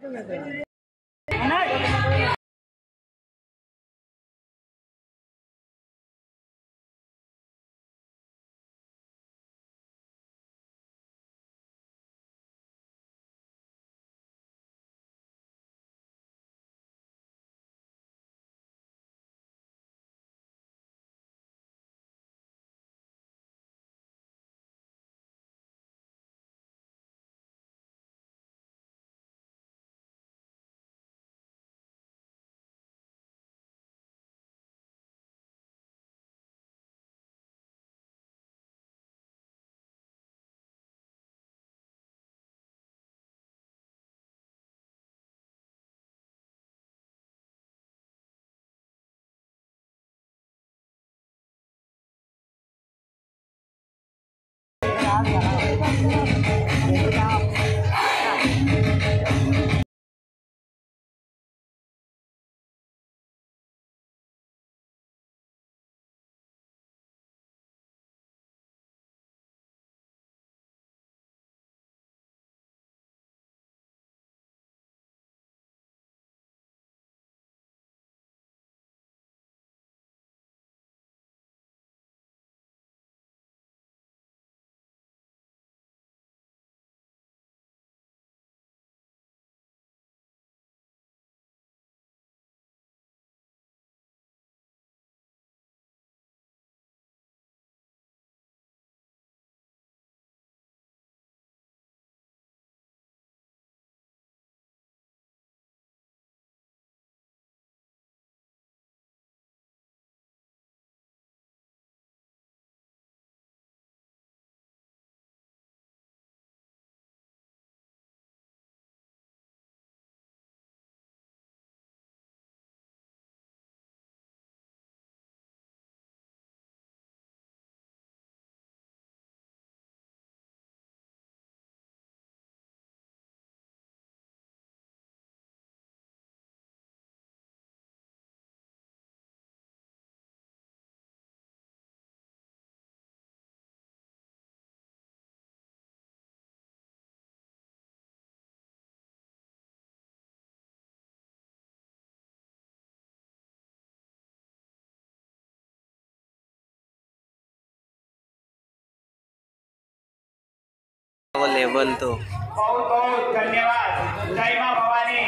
对，对，对。やば、लेवल तो। बहुत बहुत धन्यवाद। जय माँ भवानी।